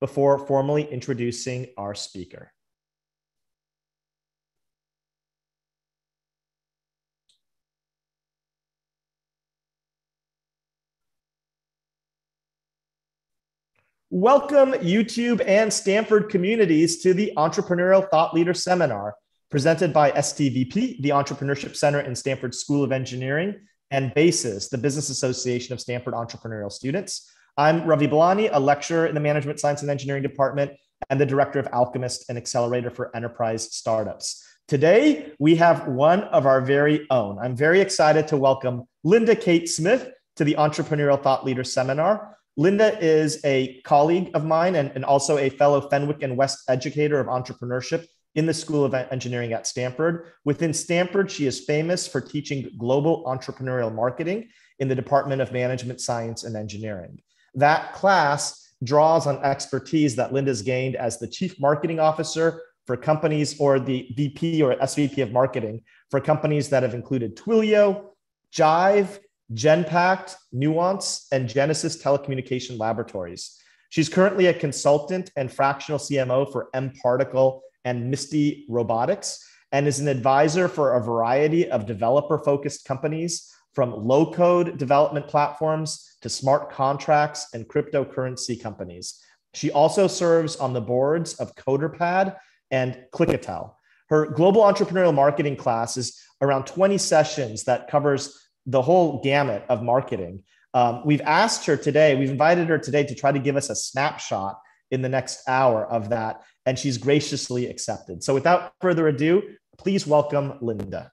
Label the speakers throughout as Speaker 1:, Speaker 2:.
Speaker 1: before formally introducing our speaker. Welcome, YouTube and Stanford communities, to the Entrepreneurial Thought Leader Seminar presented by STVP, the Entrepreneurship Center in Stanford School of Engineering, and BASES, the Business Association of Stanford Entrepreneurial Students. I'm Ravi Belani, a lecturer in the Management Science and Engineering Department and the Director of Alchemist and Accelerator for Enterprise Startups. Today, we have one of our very own. I'm very excited to welcome Lynda Kate Smith to the Entrepreneurial Thought Leader Seminar. Lynda is a colleague of mine and, and also a fellow Fenwick and West educator of entrepreneurship in the School of Engineering at Stanford. Within Stanford, she is famous for teaching global entrepreneurial marketing in the Department of Management Science and Engineering. That class draws on expertise that Lynda's gained as the Chief Marketing Officer for companies or the VP or SVP of marketing for companies that have included Twilio, Jive, Genpact, Nuance, and Genesys Telecommunication Laboratories. She's currently a consultant and fractional CMO for M Particle and Misty Robotics, and is an advisor for a variety of developer focused companies from low code development platforms to smart contracts and cryptocurrency companies. She also serves on the boards of CoderPad and Clickatell. Her global entrepreneurial marketing class is around 20 sessions that covers the whole gamut of marketing. Um, we've asked her today, we've invited her today to try to give us a snapshot in the next hour of that, and she's graciously accepted. So without further ado, please welcome Lynda.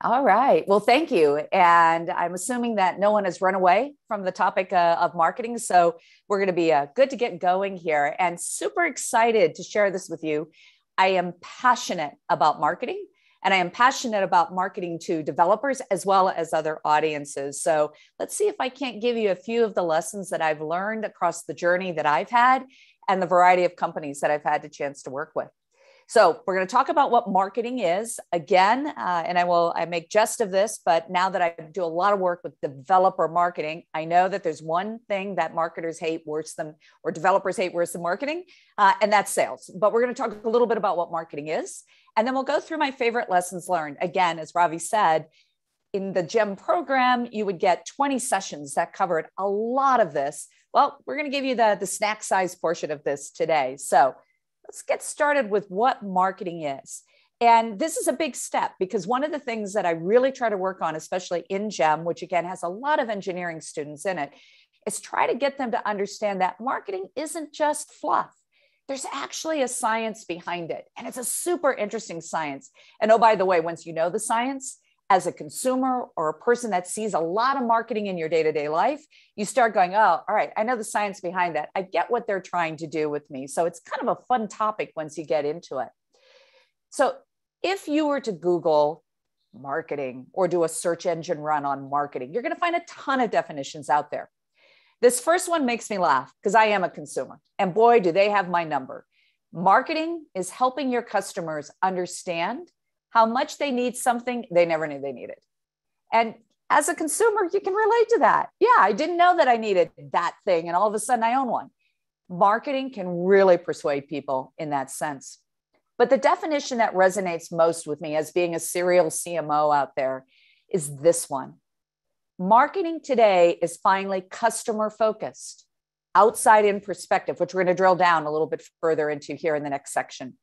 Speaker 2: All right. Well, thank you. And I'm assuming that no one has run away from the topic uh, of marketing. So we're going to be uh, good to get going here and super excited to share this with you. I am passionate about marketing. And I am passionate about marketing to developers as well as other audiences. So let's see if I can't give you a few of the lessons that I've learned across the journey that I've had and the variety of companies that I've had the chance to work with. So we're going to talk about what marketing is again, uh, and I will I make jest of this, but now that I do a lot of work with developer marketing, I know that there's one thing that marketers hate worse than or developers hate worse than marketing, uh, and that's sales. But we're going to talk a little bit about what marketing is, and then we'll go through my favorite lessons learned. Again, as Ravi said, in the GEM program, you would get 20 sessions that covered a lot of this. Well, we're going to give you the, the snack size portion of this today. So let's get started with what marketing is. And this is a big step because one of the things that I really try to work on, especially in GEM, which again has a lot of engineering students in it, is try to get them to understand that marketing isn't just fluff there's actually a science behind it. And it's a super interesting science. And oh, by the way, once you know the science, as a consumer or a person that sees a lot of marketing in your day to day life, you start going, oh, all right, I know the science behind that. I get what they're trying to do with me. So it's kind of a fun topic once you get into it. So if you were to Google marketing or do a search engine run on marketing, you're going to find a ton of definitions out there. This first one makes me laugh because I am a consumer. And boy, do they have my number. Marketing is helping your customers understand how much they need something they never knew they needed. And as a consumer, you can relate to that. Yeah, I didn't know that I needed that thing. And all of a sudden, I own one. Marketing can really persuade people in that sense. But the definition that resonates most with me as being a serial CMO out there is this one marketing today is finally customer focused, outside in perspective, which we're going to drill down a little bit further into here in the next section.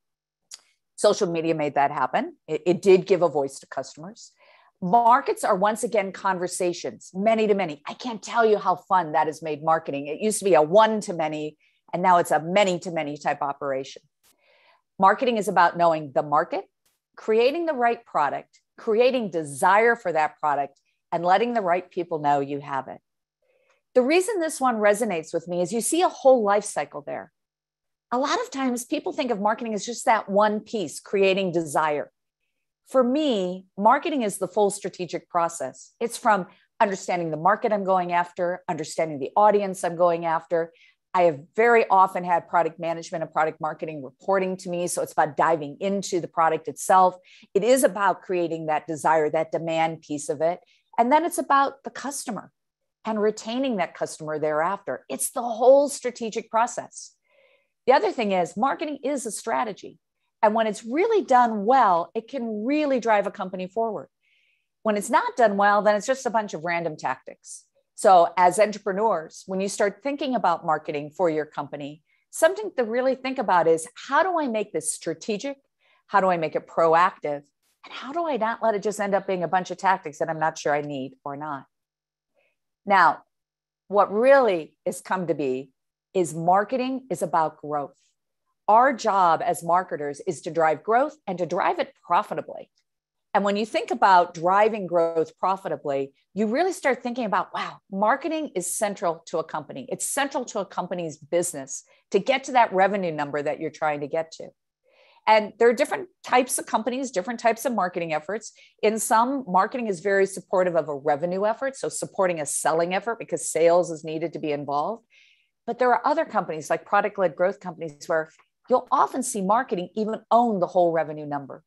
Speaker 2: Social media made that happen. It, it did give a voice to customers. Markets are once again conversations, many to many. I can't tell you how fun that has made marketing. It used to be a one to many, and now it's a many to many type operation. Marketing is about knowing the market, creating the right product, creating desire for that product, and letting the right people know you have it. The reason this one resonates with me is you see a whole life cycle there. A lot of times people think of marketing as just that one piece, creating desire. For me, marketing is the full strategic process. It's from understanding the market I'm going after, understanding the audience I'm going after. I have very often had product management and product marketing reporting to me. So it's about diving into the product itself. It is about creating that desire, that demand piece of it. And then it's about the customer. and retaining that customer thereafter. It's the whole strategic process. The other thing is, marketing is a strategy. And when it's really done well, it can really drive a company forward. When it's not done well, then it's just a bunch of random tactics. So, as entrepreneurs, when you start thinking about marketing for your company, something to really think about is how do I make this strategic? How do I make it proactive? And how do I not let it just end up being a bunch of tactics that I'm not sure I need or not? Now, what really is come to be is marketing is about growth. Our job as marketers is to drive growth and to drive it profitably. And when you think about driving growth profitably, you really start thinking about wow, marketing is central to a company. It's central to a company's business to get to that revenue number that you're trying to get to. And there are different types of companies, different types of marketing efforts. In some, marketing is very supportive of a revenue effort, so supporting a selling effort because sales is needed to be involved. But there are other companies like product led growth companies where you'll often see marketing even own the whole revenue number.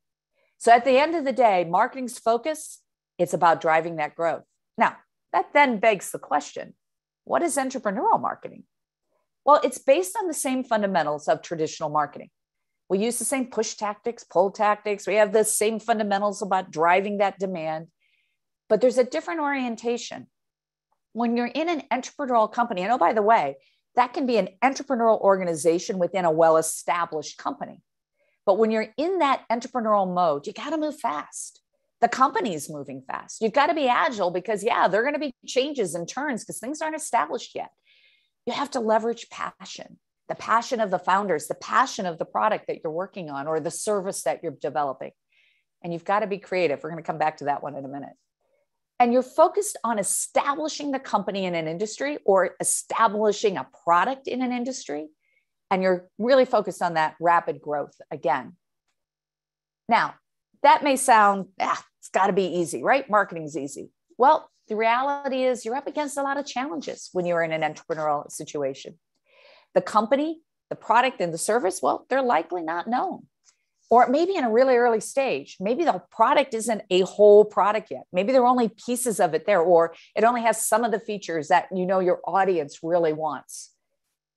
Speaker 2: So at the end of the day, marketing's focus, it's about driving that growth. Now, that then begs the question what is entrepreneurial marketing? Well, it's based on the same fundamentals of traditional marketing. We use the same push tactics, pull tactics. We have the same fundamentals about driving that demand, but there's a different orientation. When you're in an entrepreneurial company, and oh, by the way, that can be an entrepreneurial organization within a well established company. But when you're in that entrepreneurial mode, you got to move fast. The company's moving fast. You've got to be agile because, yeah, there are going to be changes and turns because things aren't established yet. You have to leverage passion, the passion of the founders, the passion of the product that you're working on or the service that you're developing. And you've got to be creative. We're going to come back to that one in a minute and you're focused on establishing the company in an industry or establishing a product in an industry, and you're really focused on that rapid growth again. Now, that may sound, ah, it's got to be easy, right? Marketing's easy. Well, the reality is you're up against a lot of challenges when you're in an entrepreneurial situation. The company, the product, and the service, well, they're likely not known or maybe in a really early stage maybe the product isn't a whole product yet. Maybe there are only pieces of it there or it only has some of the features that you know your audience really wants.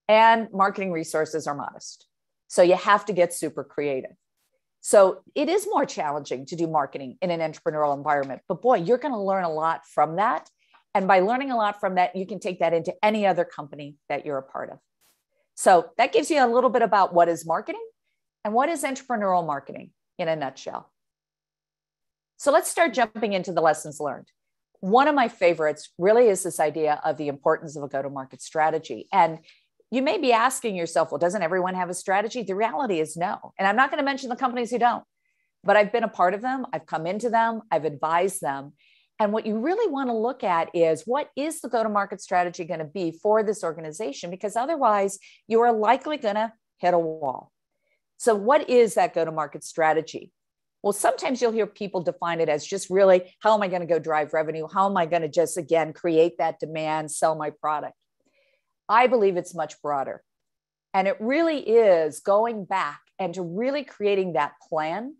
Speaker 2: And marketing resources are modest. So you have to get super creative. So it is more challenging to do marketing in an entrepreneurial environment but boy you're going to learn a lot from that. And by learning a lot from that you can take that into any other company that you're a part of. So that gives you a little bit about what is marketing and what is entrepreneurial marketing in a nutshell? So let's start jumping into the lessons learned. One of my favorites really is this idea of the importance of a go to market strategy. And you may be asking yourself, well, doesn't everyone have a strategy? The reality is no. And I'm not going to mention the companies who don't, but I've been a part of them, I've come into them, I've advised them. And what you really want to look at is what is the go to market strategy going to be for this organization? Because otherwise, you are likely going to hit a wall. So, what is that go to market strategy? Well, sometimes you'll hear people define it as just really how am I going to go drive revenue? How am I going to just again create that demand, sell my product? I believe it's much broader. And it really is going back and to really creating that plan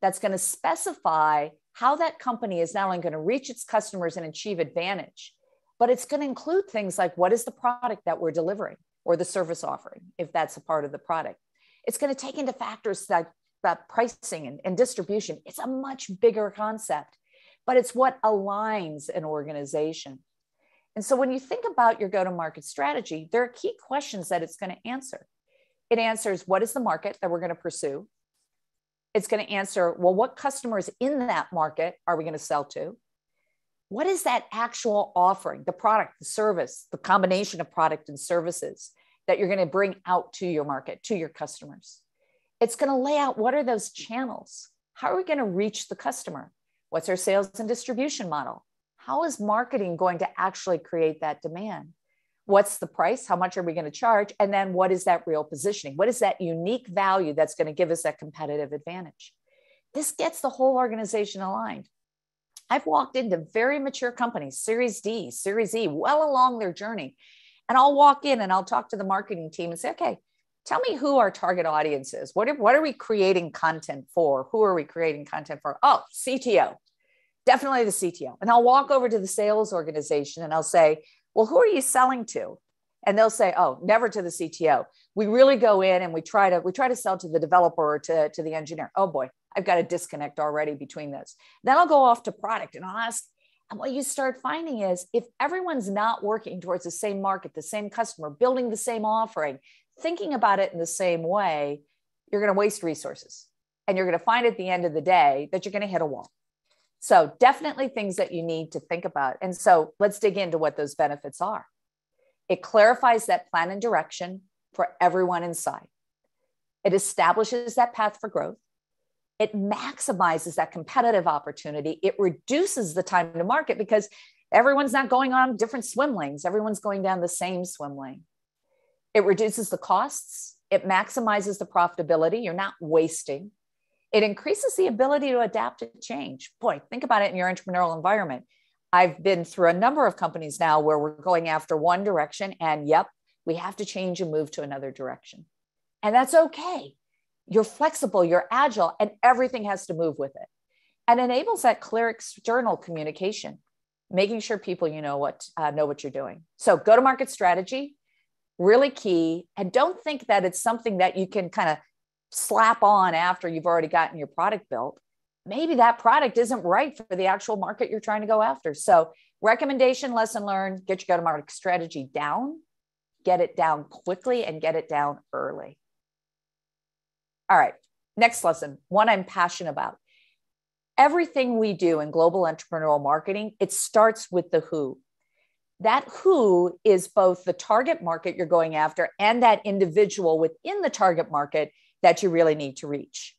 Speaker 2: that's going to specify how that company is not only going to reach its customers and achieve advantage, but it's going to include things like what is the product that we're delivering or the service offering, if that's a part of the product. It's going to take into factors like that pricing and, and distribution. It's a much bigger concept, but it's what aligns an organization. And so when you think about your go to market strategy, there are key questions that it's going to answer. It answers what is the market that we're going to pursue? It's going to answer, well, what customers in that market are we going to sell to? What is that actual offering, the product, the service, the combination of product and services? That you're going to bring out to your market, to your customers. It's going to lay out what are those channels? How are we going to reach the customer? What's our sales and distribution model? How is marketing going to actually create that demand? What's the price? How much are we going to charge? And then what is that real positioning? What is that unique value that's going to give us that competitive advantage? This gets the whole organization aligned. I've walked into very mature companies, Series D, Series E, well along their journey, and I'll walk in and I'll talk to the marketing team and say, okay, tell me who our target audience is. What are, what are we creating content for? Who are we creating content for? Oh, CTO, definitely the CTO. And I'll walk over to the sales organization and I'll say, well, who are you selling to? And they'll say, oh, never to the CTO. We really go in and we try to we try to sell to the developer or to, to the engineer. Oh boy, I've got a disconnect already between those. Then I'll go off to product and I'll ask, and what you start finding is if everyone's not working towards the same market, the same customer, building the same offering, thinking about it in the same way, you're going to waste resources. And you're going to find at the end of the day that you're going to hit a wall. So, definitely things that you need to think about. And so, let's dig into what those benefits are. It clarifies that plan and direction for everyone inside, it establishes that path for growth. It maximizes that competitive opportunity. It reduces the time to market because everyone's not going on different swim lanes, everyone's going down the same swim lane. It reduces the costs, it maximizes the profitability. You're not wasting. It increases the ability to adapt to change. Boy, think about it in your entrepreneurial environment. I've been through a number of companies now where we're going after one direction, and yep, we have to change and move to another direction. And that's okay. You're flexible, you're agile, and everything has to move with it. And enables that clear external communication, making sure people you know what uh, know what you're doing. So go to market strategy, really key. And don't think that it's something that you can kind of slap on after you've already gotten your product built, maybe that product isn't right for the actual market you're trying to go after. So, recommendation, lesson learned, get your go to market strategy down, get it down quickly, and get it down early. All right, next lesson, one I'm passionate about. Everything we do in global entrepreneurial marketing, it starts with the who. That who is both the target market you're going after and that individual within the target market that you really need to reach.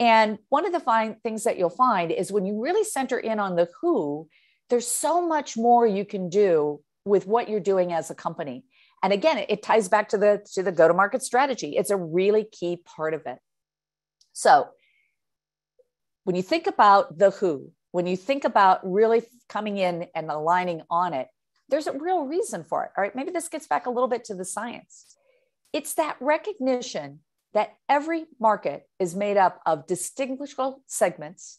Speaker 2: And one of the fine things that you'll find is when you really center in on the who, there's so much more you can do with what you're doing as a company. And again, it ties back to the to the go-to-market strategy. It's a really key part of it. So, when you think about the who, when you think about really coming in and aligning on it, there's a real reason for it. All right, maybe this gets back a little bit to the science. It's that recognition that every market is made up of distinguishable segments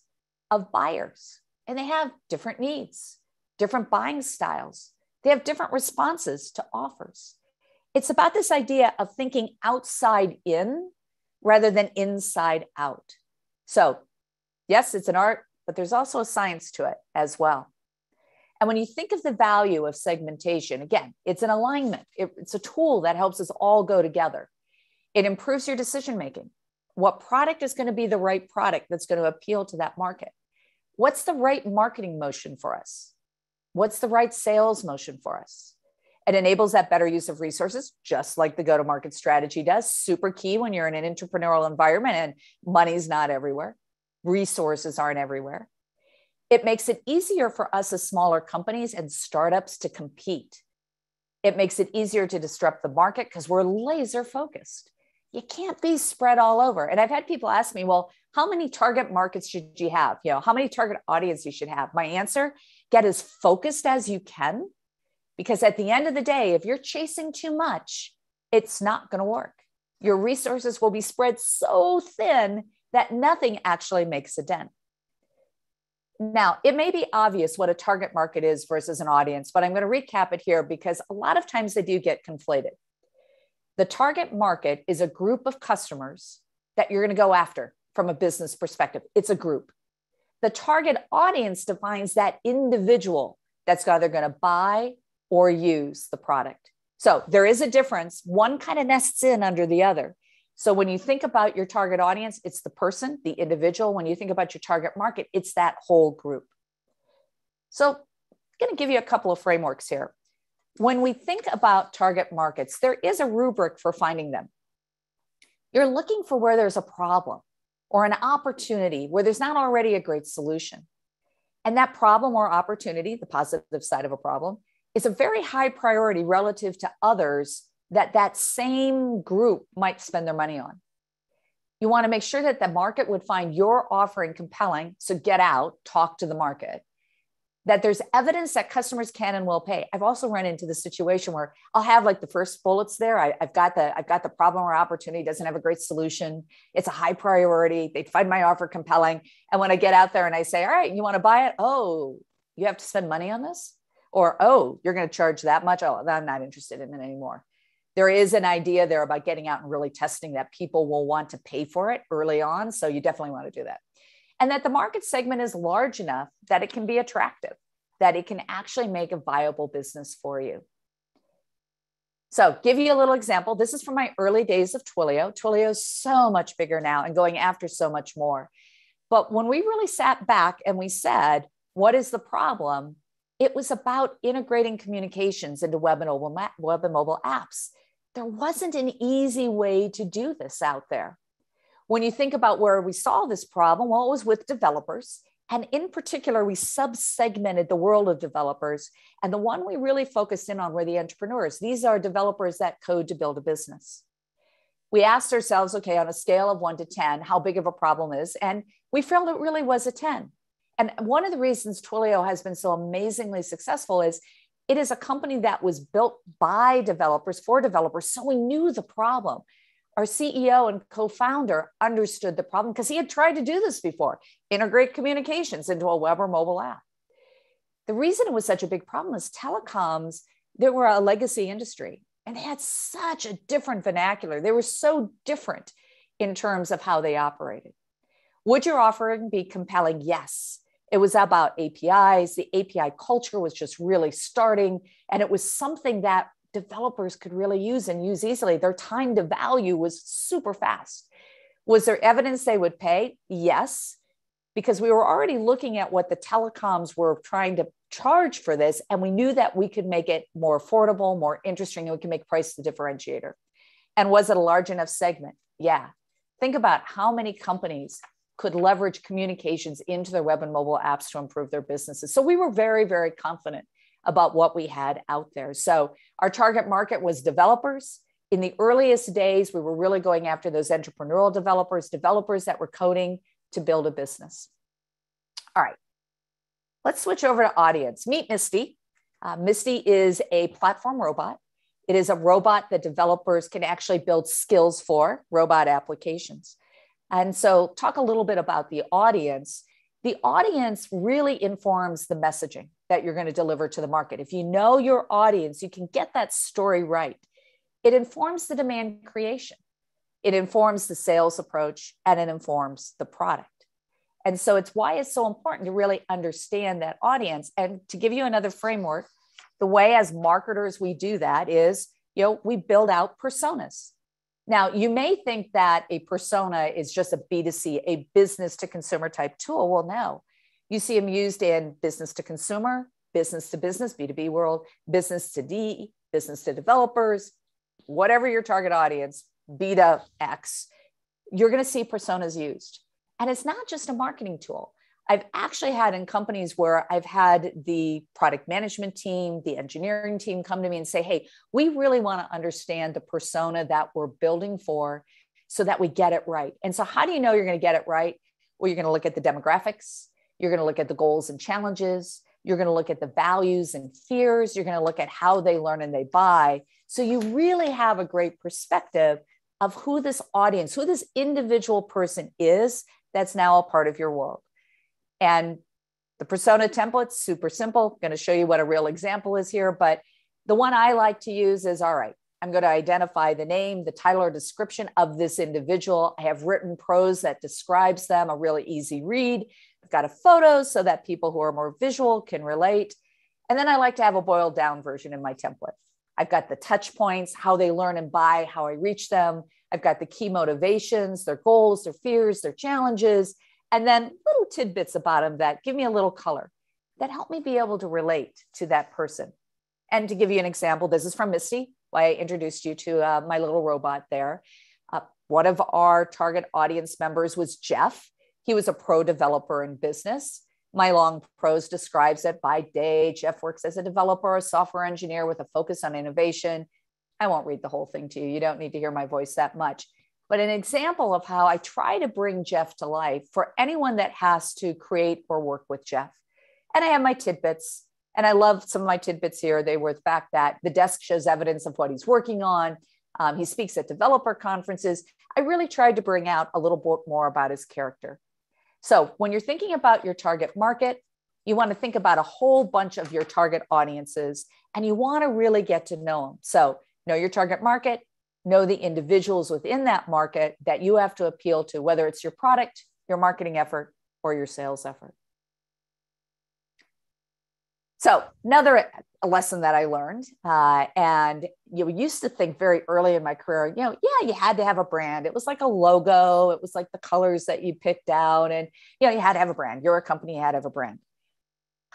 Speaker 2: of buyers, and they have different needs, different buying styles, they have different responses to offers. It's about this idea of thinking outside in rather than inside out. So, yes, it's an art, but there's also a science to it as well. And when you think of the value of segmentation, again, it's an alignment, it, it's a tool that helps us all go together. It improves your decision making. What product is going to be the right product that's going to appeal to that market? What's the right marketing motion for us? What's the right sales motion for us? It enables that better use of resources, just like the go to market strategy does. Super key when you're in an entrepreneurial environment and money's not everywhere, resources aren't everywhere. It makes it easier for us as smaller companies and startups to compete. It makes it easier to disrupt the market because we're laser focused you can't be spread all over. And I've had people ask me, well, how many target markets should you have? You know, how many target audience you should have? My answer, get as focused as you can. Because at the end of the day, if you're chasing too much, it's not going to work. Your resources will be spread so thin that nothing actually makes a dent. Now, it may be obvious what a target market is versus an audience, but I'm going to recap it here because a lot of times they do get conflated. The target market is a group of customers that you're going to go after from a business perspective. It's a group. The target audience defines that individual that's either going to buy or use the product. So there is a difference. One kind of nests in under the other. So when you think about your target audience, it's the person, the individual. When you think about your target market, it's that whole group. So I'm going to give you a couple of frameworks here when we think about target markets, there is a rubric for finding them. You're looking for where there's a problem or an opportunity where there's not already a great solution. And that problem or opportunity, the positive side of a problem, is a very high priority relative to others that that same group might spend their money on. You want to make sure that the market would find your offering compelling. So get out, talk to the market that there's evidence that customers can and will pay. I've also run into the situation where I'll have like the first bullets there. I, have got the I've got the problem or opportunity doesn't have a great solution. It's a high priority. They find my offer compelling, and when I get out there and I say, "All right, you want to buy it? Oh, you have to spend money on this." or oh you're going to charge that much oh i'm not interested in it anymore there is an idea there about getting out and really testing that people will want to pay for it early on so you definitely want to do that and that the market segment is large enough that it can be attractive that it can actually make a viable business for you. So give you a little example. This is from my early days of twilio. Twilio is so much bigger now and going after so much more. But when we really sat back and we said what is the problem? It was about integrating communications into web and mobile, web and mobile apps. There wasn't an easy way to do this out there. When you think about where we saw this problem, well, it was with developers. And in particular, we sub-segmented the world of developers. And the one we really focused in on were the entrepreneurs. These are developers that code to build a business. We asked ourselves, okay, on a scale of one to 10, how big of a problem is? And we felt it really was a 10. And one of the reasons Twilio has been so amazingly successful is it is a company that was built by developers for developers. So we knew the problem. Our CEO and co founder understood the problem because he had tried to do this before integrate communications into a web or mobile app. The reason it was such a big problem is telecoms, they were a legacy industry and they had such a different vernacular. They were so different in terms of how they operated. Would your offering be compelling? Yes. It was about APIs. The API culture was just really starting. And it was something that developers could really use and use easily. Their time to value was super fast. Was there evidence they would pay? Yes, because we were already looking at what the telecoms were trying to charge for this. And we knew that we could make it more affordable, more interesting, and we can make price the differentiator. And was it a large enough segment? Yeah. Think about how many companies could leverage communications into their web and mobile apps to improve their businesses. So we were very, very confident about what we had out there. So our target market was developers. In the earliest days, we were really going after those entrepreneurial developers, developers that were coding to build a business. All right, let's switch over to audience. Meet Misty. Uh, Misty is a platform robot. It is a robot that developers can actually build skills for robot applications. And so, talk a little bit about the audience. The audience really informs the messaging that you're going to deliver to the market. If you know your audience, you can get that story right. It informs the demand creation, it informs the sales approach, and it informs the product. And so, it's why it's so important to really understand that audience. And to give you another framework, the way as marketers we do that is, you know, we build out personas. Now, you may think that a persona is just a B2C, a business to consumer type tool. Well, no. You see them used in business to consumer, business to business, B2B world, business to D, business to developers, whatever your target audience, B to X, you're going to see personas used. And it's not just a marketing tool. I've actually had in companies where I've had the product management team, the engineering team come to me and say, hey, we really want to understand the persona that we're building for so that we get it right. And so, how do you know you're going to get it right? Well, you're going to look at the demographics, you're going to look at the goals and challenges, you're going to look at the values and fears, you're going to look at how they learn and they buy. So, you really have a great perspective of who this audience, who this individual person is that's now a part of your world. And the persona template's super simple. I'm going to show you what a real example is here, but the one I like to use is all right, I'm going to identify the name, the title or description of this individual. I have written prose that describes them, a really easy read. I've got a photo so that people who are more visual can relate. And then I like to have a boiled down version in my template. I've got the touch points, how they learn and buy, how I reach them. I've got the key motivations, their goals, their fears, their challenges, and then little tidbits about them that give me a little color that help me be able to relate to that person. And to give you an example, this is from Misty, why I introduced you to uh, my little robot there. Uh, one of our target audience members was Jeff. He was a pro developer in business. My long prose describes it by day. Jeff works as a developer, a software engineer with a focus on innovation. I won't read the whole thing to you. You don't need to hear my voice that much but an example of how I try to bring Jeff to life for anyone that has to create or work with Jeff. And I have my tidbits, and I love some of my tidbits here. They were the fact that the desk shows evidence of what he's working on. Um, he speaks at developer conferences. I really tried to bring out a little bit more about his character. So when you're thinking about your target market, You want to think about a whole bunch of your target audiences and you want to really get to know them. So, know your target market, know the individuals within that market that you have to appeal to, whether it's your product, your marketing effort, or your sales effort. So, another lesson that I learned, uh, and you used to think very early in my career, you know, yeah, you had to have a brand. It was like a logo, it was like the colors that you picked out, and you know, you had to have a brand. You're a company, had to have a brand.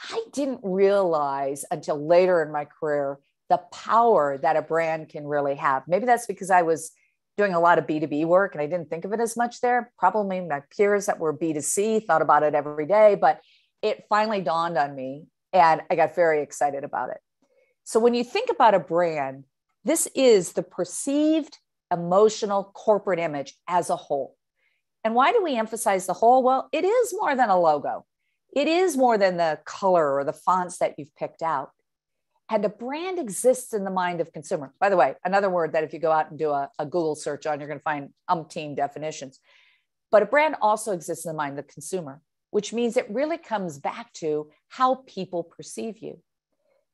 Speaker 2: I didn't realize until later in my career the power that a brand can really have. Maybe that's because I was doing a lot of B2B work and I didn't think of it as much there. Probably my peers that were B2C thought about it every day, but it finally dawned on me and I got very excited about it. So when you think about a brand, this is the perceived emotional corporate image as a whole. And why do we emphasize the whole? Well, it is more than a logo. It is more than the color or the fonts that you've picked out. And a brand exists in the mind of consumer. By the way, another word that if you go out and do a, a Google search on, you're going to find umpteen definitions. But a brand also exists in the mind of the consumer, which means it really comes back to how people perceive you.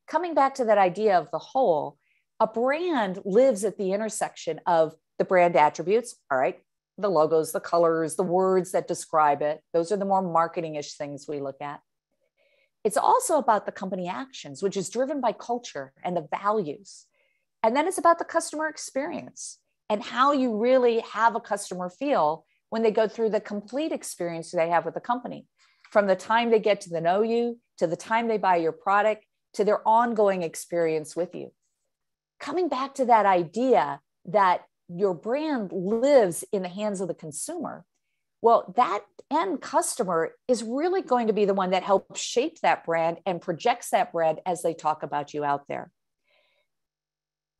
Speaker 2: Coming back to that idea of the whole, a brand lives at the intersection of the brand attributes, all right, the logos, the colors, the words that describe it. Those are the more marketing ish things we look at. It's also about the company actions, which is driven by culture and the values. And then it's about the customer experience and how you really have a customer feel when they go through the complete experience they have with the company from the time they get to the know you to the time they buy your product to their ongoing experience with you. Coming back to that idea that your brand lives in the hands of the consumer, well, that end customer is really going to be the one that helps shape that brand and projects that brand as they talk about you out there.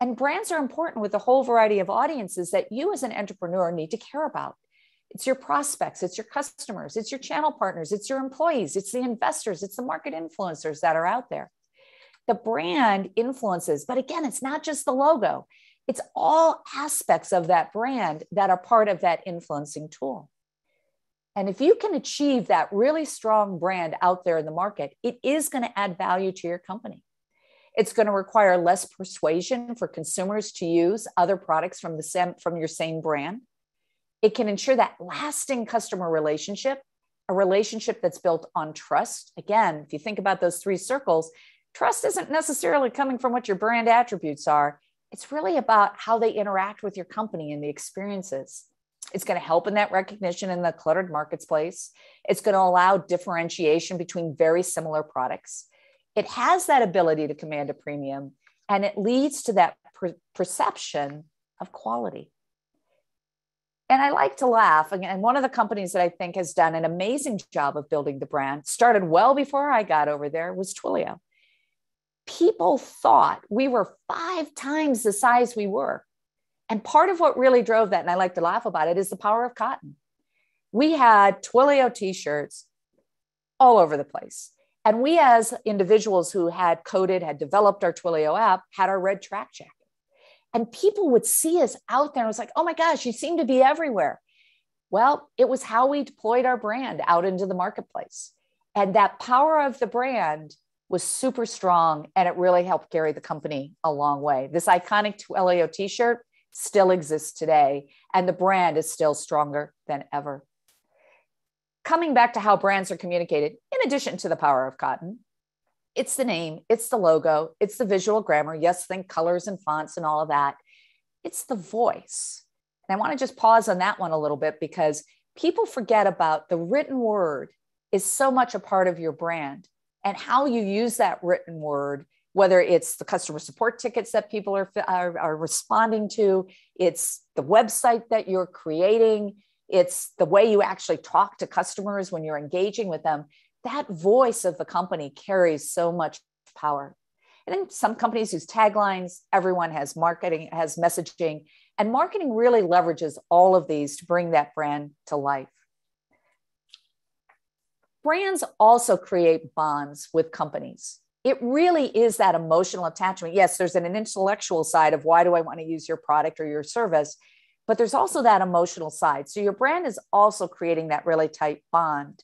Speaker 2: And brands are important with a whole variety of audiences that you as an entrepreneur need to care about. It's your prospects, it's your customers, it's your channel partners, it's your employees, it's the investors, it's the market influencers that are out there. The brand influences, but again, it's not just the logo, it's all aspects of that brand that are part of that influencing tool. And if you can achieve that really strong brand out there in the market, it is going to add value to your company. It's going to require less persuasion for consumers to use other products from the same from your same brand. It can ensure that lasting customer relationship, a relationship that's built on trust. Again, if you think about those three circles, trust isn't necessarily coming from what your brand attributes are. It's really about how they interact with your company and the experiences. It's going to help in that recognition in the cluttered marketplace. It's going to allow differentiation between very similar products. It has that ability to command a premium and it leads to that per- perception of quality. And I like to laugh. And one of the companies that I think has done an amazing job of building the brand, started well before I got over there, was Twilio. People thought we were five times the size we were. And part of what really drove that, and I like to laugh about it, is the power of cotton. We had Twilio t shirts all over the place. And we, as individuals who had coded, had developed our Twilio app, had our red track jacket. And people would see us out there and it was like, oh my gosh, you seem to be everywhere. Well, it was how we deployed our brand out into the marketplace. And that power of the brand was super strong and it really helped carry the company a long way. This iconic Twilio t shirt still exists today, and the brand is still stronger than ever. Coming back to how brands are communicated, in addition to the power of cotton, it's the name, it's the logo, it's the visual grammar. Yes, think colors and fonts and all of that. It's the voice. And I want to just pause on that one a little bit because people forget about the written word is so much a part of your brand and how you use that written word whether it's the customer support tickets that people are, are, are, responding to, it's the website that you're creating, it's the way you actually talk to customers when you're engaging with them. That voice of the company carries so much power. And then some companies use taglines, everyone has marketing, has messaging, and marketing really leverages all of these to bring that brand to life. Brands also create bonds with companies it really is that emotional attachment. Yes, there's an intellectual side of why do I want to use your product or your service, but there's also that emotional side. So your brand is also creating that really tight bond.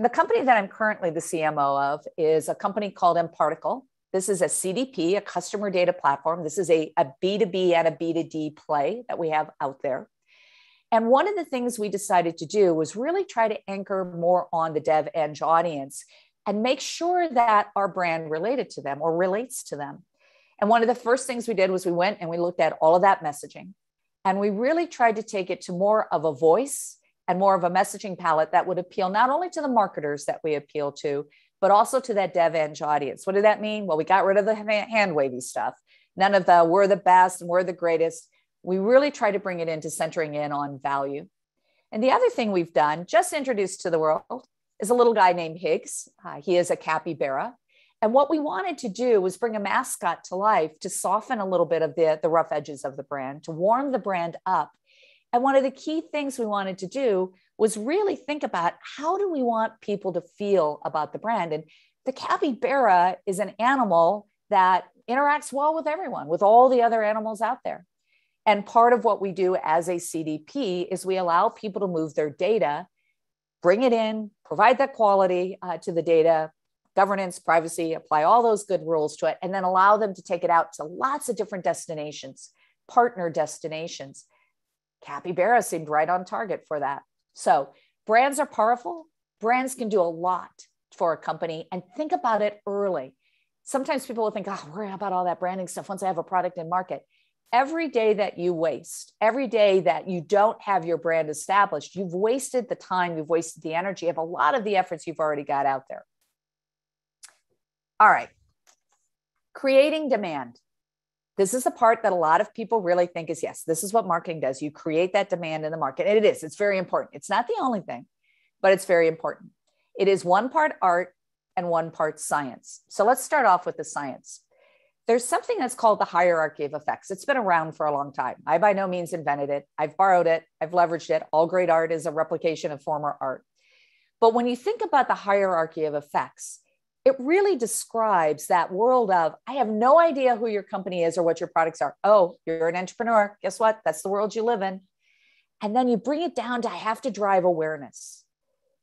Speaker 2: The company that I'm currently the CMO of is a company called mParticle. This is a CDP, a customer data platform. This is a a B2B and a B2D play that we have out there. And one of the things we decided to do was really try to anchor more on the dev eng audience and make sure that our brand related to them or relates to them. And one of the first things we did was we went and we looked at all of that messaging. And we really tried to take it to more of a voice and more of a messaging palette that would appeal not only to the marketers that we appeal to, but also to that dev eng audience. What did that mean? Well, we got rid of the hand wavy stuff. None of the we're the best and we're the greatest. We really try to bring it into centering in on value. And the other thing we've done, just introduced to the world, is a little guy named Higgs. Uh, he is a capybara. And what we wanted to do was bring a mascot to life to soften a little bit of the, the rough edges of the brand, to warm the brand up. And one of the key things we wanted to do was really think about how do we want people to feel about the brand? And the capybara is an animal that interacts well with everyone, with all the other animals out there. And part of what we do as a CDP is we allow people to move their data, bring it in, provide that quality uh, to the data, governance, privacy, apply all those good rules to it, and then allow them to take it out to lots of different destinations, partner destinations. Capybara seemed right on target for that. So brands are powerful. Brands can do a lot for a company and think about it early. Sometimes people will think, oh, worry about all that branding stuff once I have a product in market. Every day that you waste, every day that you don't have your brand established, you've wasted the time, you've wasted the energy of a lot of the efforts you've already got out there. All right. Creating demand. This is the part that a lot of people really think is yes, this is what marketing does. You create that demand in the market. And it is, it's very important. It's not the only thing, but it's very important. It is one part art and one part science. So let's start off with the science. There's something that's called the hierarchy of effects. It's been around for a long time. I by no means invented it. I've borrowed it, I've leveraged it. All great art is a replication of former art. But when you think about the hierarchy of effects, it really describes that world of I have no idea who your company is or what your products are. Oh, you're an entrepreneur. Guess what? That's the world you live in. And then you bring it down to I have to drive awareness.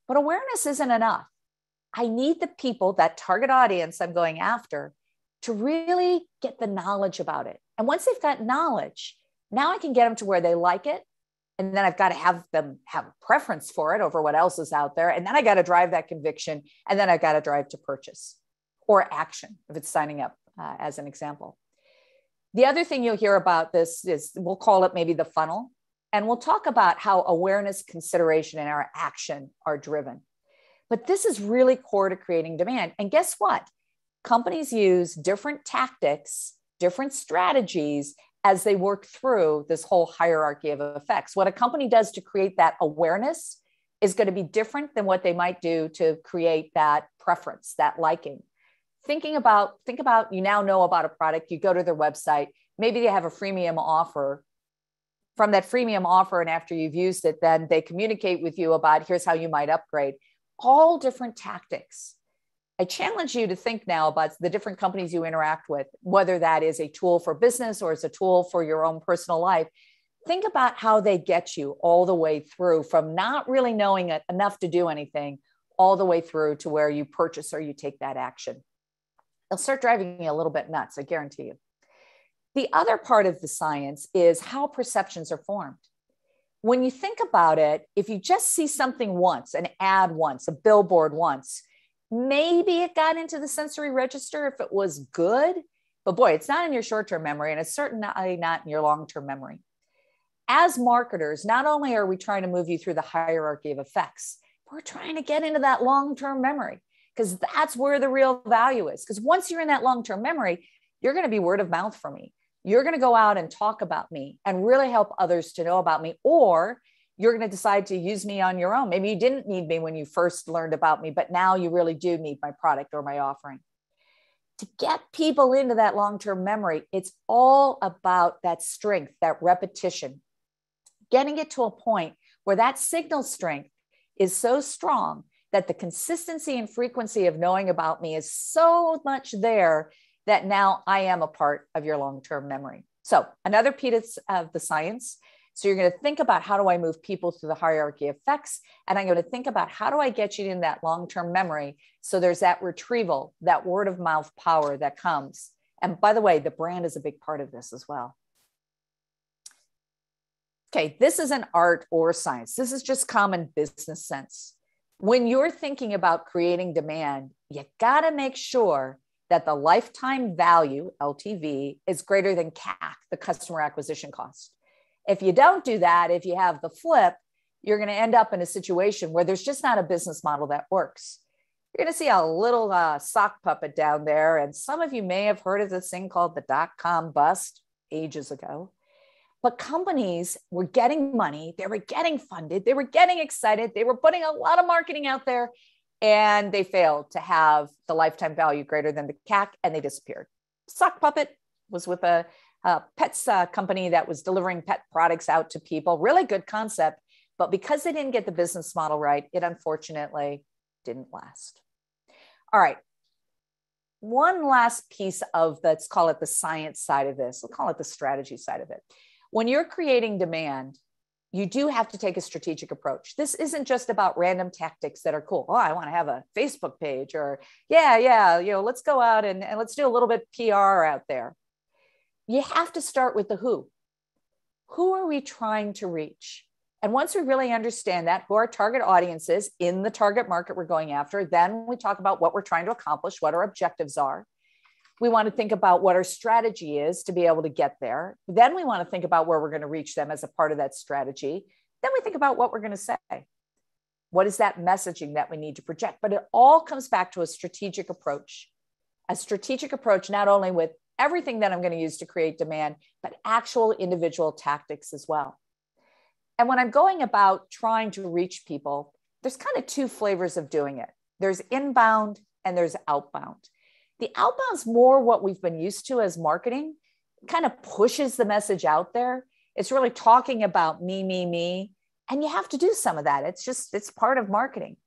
Speaker 2: But awareness isn't enough. I need the people, that target audience I'm going after, to really get the knowledge about it. And once they've got knowledge, now I can get them to where they like it and then I've got to have them have a preference for it over what else is out there. And then I got to drive that conviction. And then I got to drive to purchase or action if it's signing up, uh, as an example. The other thing you'll hear about this is we'll call it maybe the funnel. And we'll talk about how awareness, consideration, and our action are driven. But this is really core to creating demand. And guess what? Companies use different tactics, different strategies as they work through this whole hierarchy of effects. What a company does to create that awareness is going to be different than what they might do to create that preference, that liking. Thinking about, think about, you now know about a product, you go to their website, maybe they have a freemium offer. From that freemium offer, and after you've used it, then they communicate with you about here's how you might upgrade. All different tactics I challenge you to think now about the different companies you interact with, whether that is a tool for business or it's a tool for your own personal life. Think about how they get you all the way through from not really knowing it enough to do anything all the way through to where you purchase or you take that action. They'll start driving you a little bit nuts, I guarantee you. The other part of the science is how perceptions are formed. When you think about it, if you just see something once, an ad once, a billboard once, Maybe it got into the sensory register if it was good, but boy, it's not in your short term memory and it's certainly not in your long term memory. As marketers, not only are we trying to move you through the hierarchy of effects, we're trying to get into that long term memory because that's where the real value is. Because once you're in that long term memory, you're going to be word of mouth for me. You're going to go out and talk about me and really help others to know about me. Or you're going to decide to use me on your own. Maybe you didn't need me when you first learned about me, but now you really do need my product or my offering. To get people into that long term memory, it's all about that strength, that repetition, getting it to a point where that signal strength is so strong that the consistency and frequency of knowing about me is so much there that now I am a part of your long term memory. So, another piece of the science So you're going to think about how do I move people through the hierarchy of effects? And I'm going to think about how do I get you in that long term memory? So there's that retrieval, that word of mouth power that comes. And by the way, the brand is a big part of this as well. Okay, this isn't art or science. This is just common business sense. When you're thinking about creating demand, you got to make sure that the lifetime value, LTV, is greater than CAC, the customer acquisition cost. If you don't do that, if you have the flip, you're going to end up in a situation where there's just not a business model that works. You're going to see a little uh, sock puppet down there. And some of you may have heard of this thing called the dot com bust ages ago. But companies were getting money, they were getting funded, they were getting excited, they were putting a lot of marketing out there, and they failed to have the lifetime value greater than the CAC and they disappeared. Sock Puppet was with a, a pets uh, company that was delivering pet products out to people. Really good concept, but because they didn't get the business model right, it unfortunately didn't last. All right. One last piece of let's call it the science side of this, we'll call it the strategy side of it. When you're creating demand, you do have to take a strategic approach. This isn't just about random tactics that are cool. Oh, I want to have a Facebook page or yeah, yeah, you know, let's go out and, and let's do a little bit PR out there. You have to start with the who. Who are we trying to reach? And once we really understand that, who our target audience is in the target market we're going after, then we talk about what we're trying to accomplish, what our objectives are we want to think about what our strategy is to be able to get there. Then we want to think about where we're going to reach them as a part of that strategy. Then we think about what we're going to say. What is that messaging that we need to project? But it all comes back to a strategic approach. A strategic approach, not only with everything that I'm going to use to create demand, but actual individual tactics as well. And when I'm going about trying to reach people, there's kind of two flavors of doing it there's inbound and there's outbound. The outbound's more what we've been used to as marketing, kind of pushes the message out there. It's really talking about me, me, me. And you have to do some of that. It's just, it's part of marketing.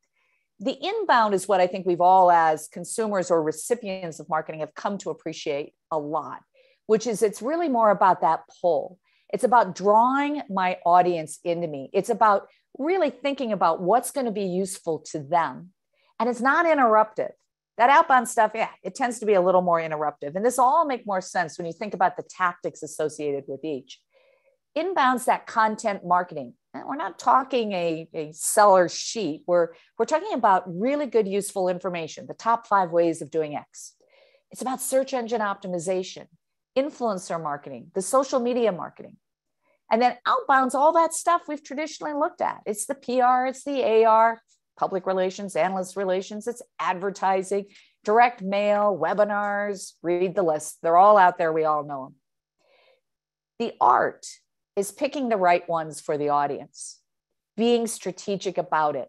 Speaker 2: The inbound is what I think we've all, as consumers or recipients of marketing, have come to appreciate a lot, which is it's really more about that pull. It's about drawing my audience into me. It's about really thinking about what's going to be useful to them. And it's not interruptive that outbound stuff, yeah, it tends to be a little more interruptive. And this all make more sense when you think about the tactics associated with each. Inbounds that content marketing. And we're not talking a, a seller sheet. We're, we're talking about really good, useful information, the top five ways of doing X. It's about search engine optimization, influencer marketing, the social media marketing. And then outbounds, all that stuff we've traditionally looked at. It's the PR, it's the AR, public relations, analyst relations, it's advertising, direct mail, webinars, read the list. They're all out there. We all know them. The art is picking the right ones for the audience, being strategic about it.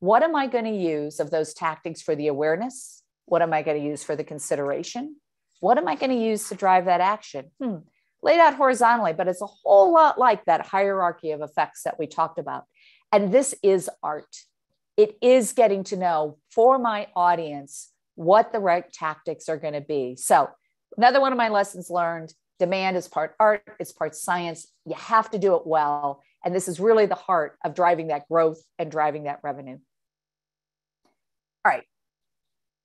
Speaker 2: What am I going to use of those tactics for the awareness? What am I going to use for the consideration? What am I going to use to drive that action? Hmm. Laid out horizontally, but it's a whole lot like that hierarchy of effects that we talked about. And this is art it is getting to know for my audience what the right tactics are going to be. So, another one of my lessons learned demand is part art, it's part science. You have to do it well. And this is really the heart of driving that growth and driving that revenue. All right.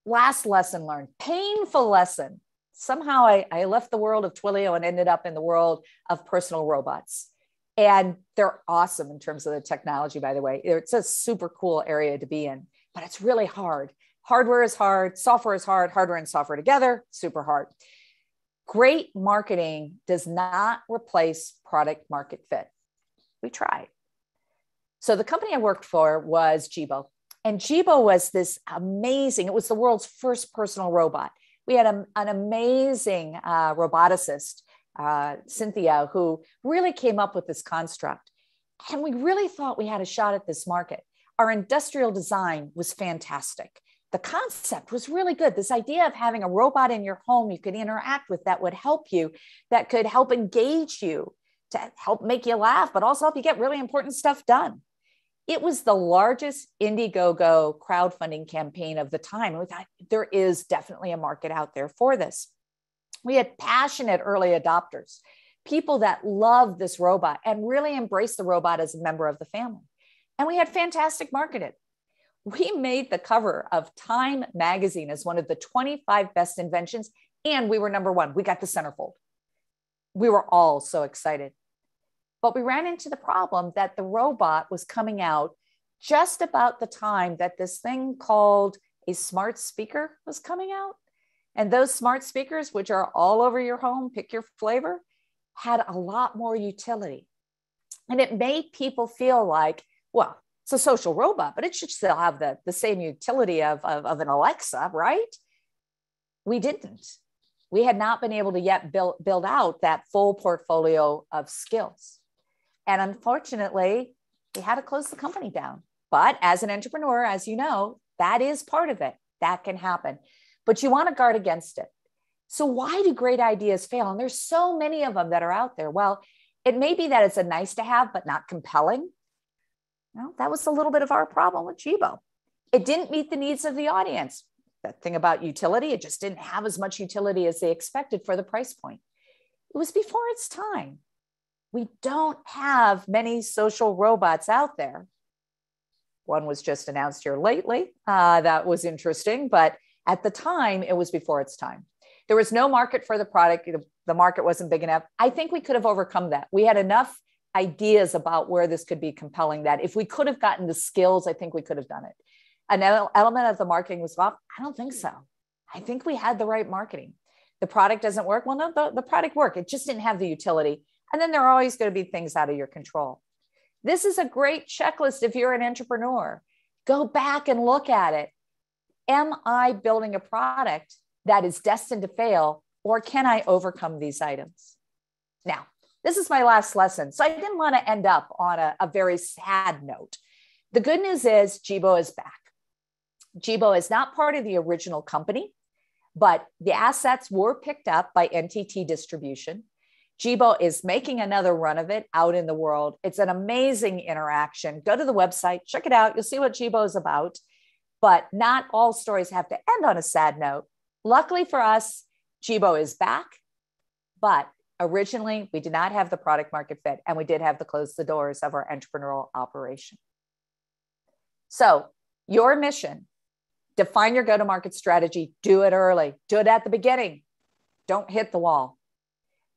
Speaker 2: Last lesson learned, painful lesson. Somehow I, I left the world of Twilio and ended up in the world of personal robots and they're awesome in terms of the technology by the way it's a super cool area to be in but it's really hard hardware is hard software is hard hardware and software together super hard great marketing does not replace product market fit we tried so the company i worked for was jibo and jibo was this amazing it was the world's first personal robot we had a, an amazing uh, roboticist uh, Cynthia, who really came up with this construct. And we really thought we had a shot at this market. Our industrial design was fantastic. The concept was really good. This idea of having a robot in your home you could interact with that would help you, that could help engage you, to help make you laugh, but also help you get really important stuff done. It was the largest Indiegogo crowdfunding campaign of the time. We thought there is definitely a market out there for this we had passionate early adopters. people that loved this robot and really embraced the robot as a member of the family. And we had fantastic marketing. We made the cover of Time magazine as one of the 25 best inventions, and we were number one. We got the centerfold. We were all so excited. But we ran into the problem that the robot was coming out just about the time that this thing called a smart speaker was coming out. And those smart speakers, which are all over your home, pick your flavor, had a lot more utility. And it made people feel like, well, it's a social robot, but it should still have the, the same utility of, of, of an Alexa, right? We didn't. We had not been able to yet build, build out that full portfolio of skills. And unfortunately, we had to close the company down. But as an entrepreneur, as you know, that is part of it. That can happen. But you want to guard against it. So, why do great ideas fail? And there's so many of them that are out there. Well, it may be that it's a nice to have, but not compelling. That was a little bit of our problem with Jibo. It didn't meet the needs of the audience. That thing about utility, it just didn't have as much utility as they expected for the price point. It was before its time we don't have many social robots out there. One was just announced here lately. Uh, that was interesting, but at the time, it was before its time. There was no market for the product. The market wasn't big enough. I think we could have overcome that. We had enough ideas about where this could be compelling that if we could have gotten the skills, I think we could have done it. An element of the marketing was, well, I don't think so. I think we had the right marketing. The product doesn't work. Well, no, the, the product worked. It just didn't have the utility. And then there are always going to be things out of your control. This is a great checklist if you're an entrepreneur. Go back and look at it. Am I building a product that is destined to fail, or can I overcome these items? Now, this is my last lesson. So I didn't want to end up on a, a very sad note. The good news is Jibo is back. Jibo is not part of the original company, but the assets were picked up by NTT Disruption. Jibo is making another run of it out in the world. It's an amazing interaction. Go to the website, check it out. You'll see what Jibo is about. But not all stories have to end on a sad note. Luckily for us, Jibo is back. But originally, we did not have the product market fit, and we did have to close the doors of our entrepreneurial operation. So, your mission define your go to market strategy, do it early, do it at the beginning. Don't hit the wall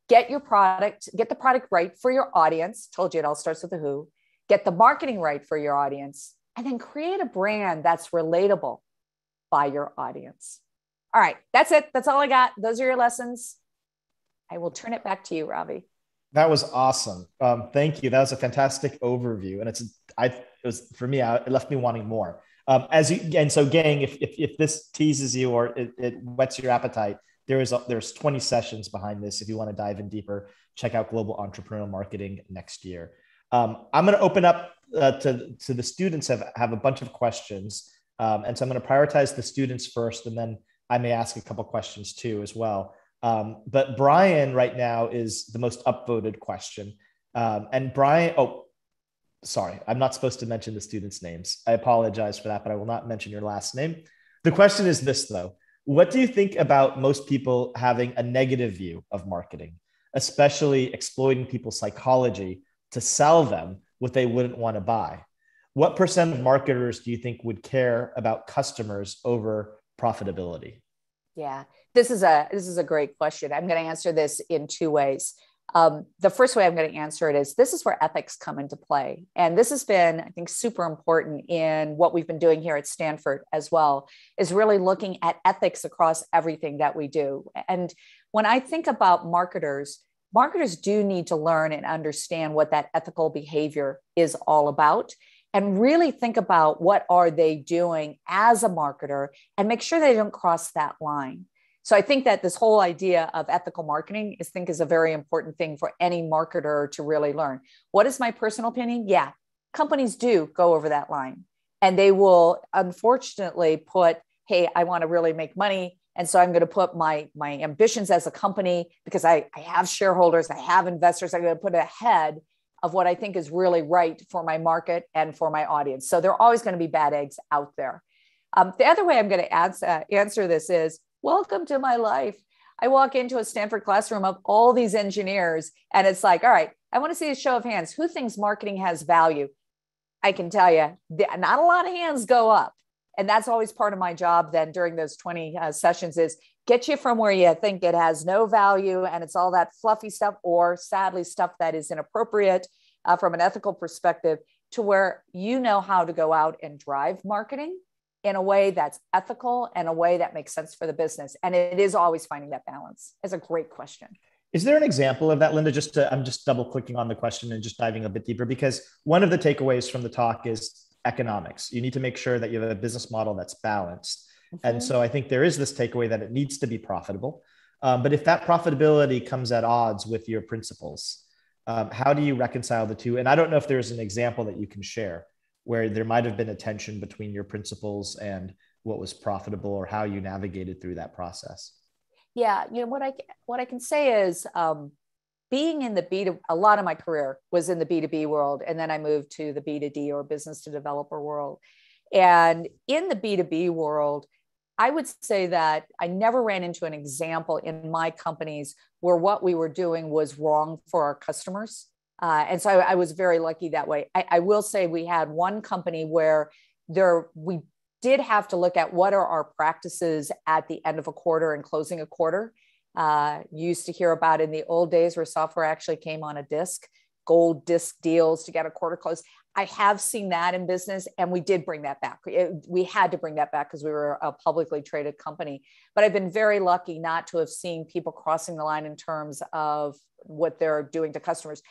Speaker 2: get your product, get the product right for your audience. Told you it all starts with the who. Get the marketing right for your audience, and then create a brand that's relatable by your audience. All right, that's it. That's all I got. Those are your lessons. I will turn it back to you, Ravi.
Speaker 1: That was awesome. Um, thank you. That was a fantastic overview, and it's I it was for me. I, it left me wanting more. Um, as you and so, gang, if if, if this teases you or it, it whets your appetite, there is a, there's 20 sessions behind this. If you want to dive in deeper, check out Global Entrepreneurial Marketing next year. Um, I'm going to open up uh, to, to the students have, have a bunch of questions. Um, and so I'm going to prioritize the students first, and then I may ask a couple questions too as well. Um, but Brian right now is the most upvoted question. Um, and Brian, oh, sorry, I'm not supposed to mention the students' names. I apologize for that, but I will not mention your last name. The question is this though what do you think about most people having a negative view of marketing, especially exploiting people's psychology to sell them what they wouldn't want to buy? What percent of marketers do you think would care about customers over profitability?
Speaker 2: Yeah, this is a this is a great question. I'm going to answer this in two ways. Um, the first way I'm going to answer it is this is where ethics come into play. And this has been, I think, super important in what we've been doing here at Stanford as well, is really looking at ethics across everything that we do. And when I think about marketers, marketers do need to learn and understand what that ethical behavior is all about and really think about what are they doing as a marketer and make sure they don't cross that line so I think that this whole idea of ethical marketing is think is a very important thing for any marketer to really learn. What is my personal opinion? Yeah, companies do go over that line and they will unfortunately put, hey, I want to really make money. And so I'm going to put my my ambitions as a company because I, I have shareholders, I have investors, I'm going to put ahead of what I think is really right for my market and for my audience. So there are always going to be bad eggs out there. Um, the other way I'm going to answer, answer this is welcome to my life. I walk into a Stanford classroom of all these engineers, and it's like, all right, I want to see a show of hands. Who thinks marketing has value? I can tell you, not a lot of hands go up. And that's always part of my job then during those 20 uh, sessions is get you from where you think it has no value and it's all that fluffy stuff or sadly stuff that is inappropriate uh, from an ethical perspective to where you know how to go out and drive marketing in a way that's ethical and a way that makes sense for the business. And it is always finding that balance Is a great question.
Speaker 1: Is there an example of that Lynda? Just to, i'm just double clicking on the question and just diving a bit deeper because one of the takeaways from the talk is economics. You need to make sure that you have a business model that's balanced. Mm-hmm. and so i think there is this takeaway that it needs to be profitable. Um, but if that profitability comes at odds with your principles um, how do you reconcile the two? And I don't know if there's an example that you can share where there might have been a tension between your principles and what was profitable or how you navigated through that process.
Speaker 2: Yeah, you know what I what I can say is um, being in the B a lot of my career was in the B two B world, and then I moved to the B two D or business to developer world. And in the B two B world, I would say that I never ran into an example in my companies where what we were doing was wrong for our customers. Uh, and so I, I, was very lucky that way. I, I, will say we had one company where there we did have to look at what are our practices at the end of a quarter and closing a quarter. Uh, used to hear about in the old days where software actually came on a disc, gold disc deals to get a quarter closed. I have seen that in business, and we did bring that back. we had to bring that back because we were a publicly traded company. But I've been very lucky not to have seen people crossing the line in terms of what they're doing to customers.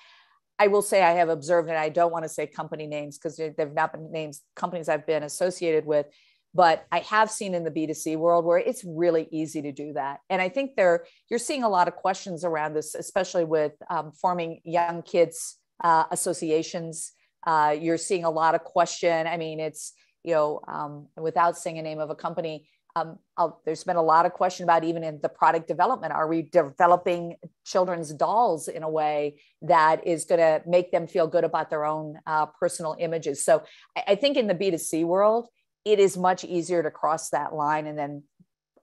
Speaker 2: I will say I have observed, and I don't want to say company names because they've not been names companies I've been associated with, but I have seen in the B2C world where it's really easy to do that. And I think there you're seeing a lot of questions around this, especially with um, forming young kids uh, associations uh, you're seeing a lot of question. I mean, it's, you know, um, without saying a name of a company, um, there's been a lot of question about even in the product development. Are we developing children's dolls in a way that is going to make them feel good about their own uh, personal images? So I, I think in the B2C world, it is much easier to cross that line and then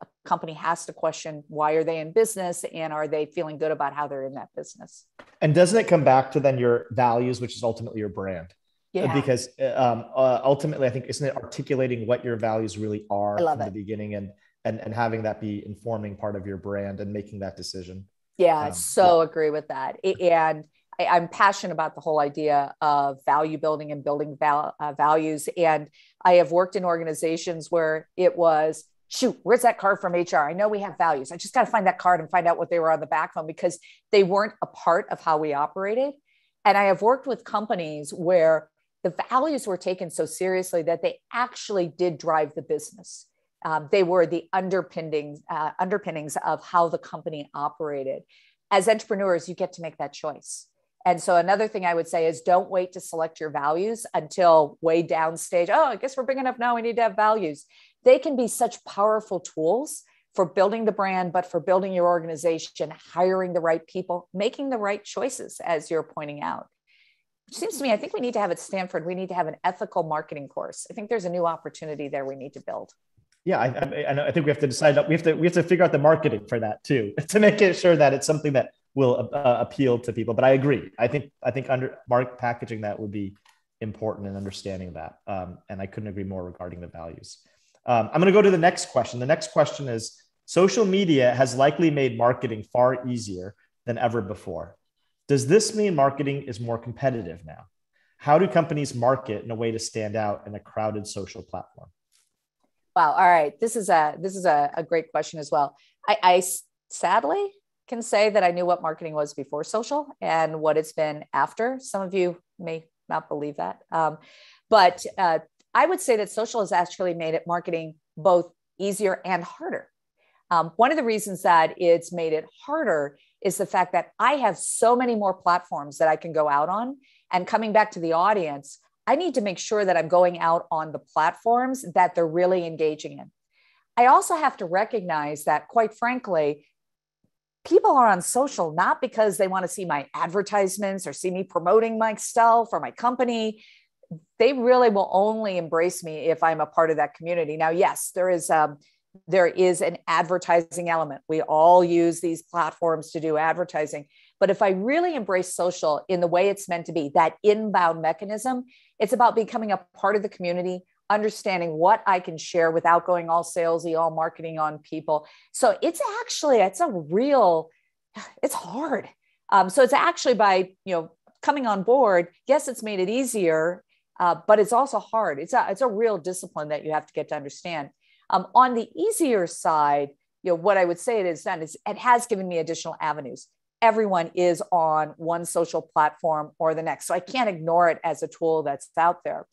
Speaker 2: a company has to question why are they in business and are they feeling good about how they're in that business
Speaker 1: and doesn't it come back to then your values which is ultimately your brand
Speaker 2: yeah.
Speaker 1: because um, uh, ultimately i think isn't it articulating what your values really are from it. the beginning and and and having that be informing part of your brand and making that decision
Speaker 2: yeah um, so yeah. agree with that and I, am passionate about the whole idea of value building and building val- uh, values and i have worked in organizations where it was shoot, where's that card from HR? I know we have values. I just got to find that card and find out what they were on the back of because they weren't a part of how we operated. And I have worked with companies where the values were taken so seriously that they actually did drive the business. Um, they were the underpinnings, uh, underpinnings of how the company operated. As entrepreneurs, you get to make that choice. And so another thing I would say is don't wait to select your values until way downstage. Oh, I guess we're big enough now. We need to have values they can be such powerful tools for building the brand, but for building your organization, hiring the right people, making the right choices, as you're pointing out. Seems to me, I think we need to have at Stanford, we need to have an ethical marketing course. I think there's a new opportunity there we need to build.
Speaker 1: Yeah, I, I, I think we have to decide that we have to we have to figure out the marketing for that too to make it sure that it's something that will uh, appeal to people. But I agree. I think I think under mark packaging that would be important in understanding that. Um, and I couldn't agree more regarding the values. Um, I'm going to go to the next question. The next question is social media has likely made marketing far easier than ever before. Does this mean marketing is more competitive now? How do companies market in a way to stand out in a crowded social platform?
Speaker 2: Wow. All right. This is a this is a, a great question as well. I, I sadly can say that I knew what marketing was before social and what it's been after. Some of you may not believe that. Um, but uh, I would say that social has actually made it marketing both easier and harder. Um, one of the reasons that it's made it harder is the fact that I have so many more platforms that I can go out on. And coming back to the audience, I need to make sure that I'm going out on the platforms that they're really engaging in. I also have to recognize that, quite frankly, people are on social not because they want to see my advertisements or see me promoting myself or my company they really will only embrace me if I'm a part of that community. Now, yes, there is um, there is an advertising element. We all use these platforms to do advertising. But if I really embrace social in the way it's meant to be, that inbound mechanism, it's about becoming a part of the community, understanding what I can share without going all salesy, all marketing on people. So it's actually, it's a real, it's hard. Um, so it's actually by, you know, coming on board, yes, it's made it easier, uh, but it's also hard. It's a, it's a real discipline that you have to get to understand. Um, on the easier side, you know, what I would say it has done is it has given me additional avenues. Everyone is on one social platform or the next. So I can't ignore it as a tool that's out there.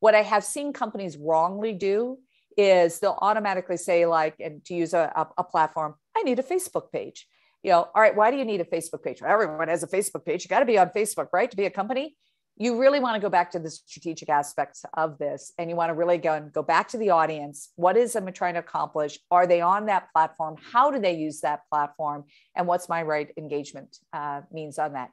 Speaker 2: What I have seen companies wrongly do is they'll automatically say, like, and to use a, a, platform, I need a Facebook page. You know, all right, why do you need a Facebook page? Everyone has a Facebook page. You got to be on Facebook, right? To be a company you really want to go back to the strategic aspects of this and you want to really go and go back to the audience. What is them trying to accomplish? Are they on that platform? How do they use that platform? And what's my right engagement uh, means on that?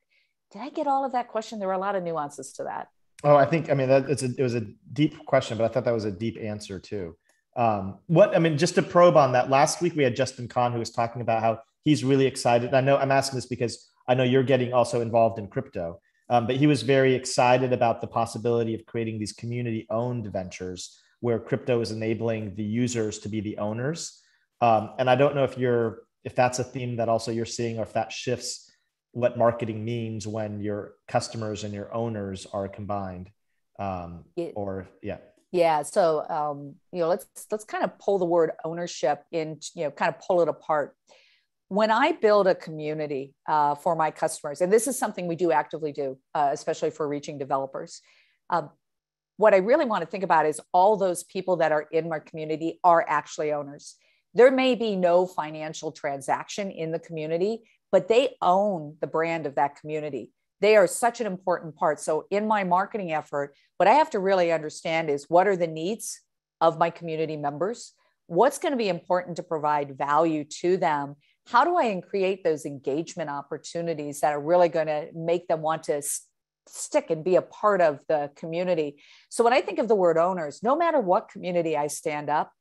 Speaker 2: Did i get all of that question? There were a lot of nuances to that.
Speaker 1: Oh i think i mean that it's a, it was a deep question but i thought that was a deep answer too. Um, what i mean just to probe on that last week we had justin Kan who was talking about how he's really excited. I know i'm asking this because i know you're getting also involved in crypto um, but he was very excited about the possibility of creating these community owned ventures where crypto is enabling the users to be the owners. Um, and I don't know if you're if that's a theme that also you're seeing or if that shifts what marketing means when your customers and your owners are combined. Um, it, or yeah.
Speaker 2: Yeah. So um, you know, let's let's kind of pull the word ownership in, you know, kind of pull it apart when I build a community uh, for my customers, and this is something we do actively do, uh, especially for reaching developers, um, what I really want to think about is all those people that are in my community are actually owners. There may be no financial transaction in the community, but they own the brand of that community. They are such an important part. So, in my marketing effort, what I have to really understand is what are the needs of my community members? What's going to be important to provide value to them? How do I create those engagement opportunities that are really going to make them want to stick and be a part of the community? So when I think of the word owners, no matter what community I stand up,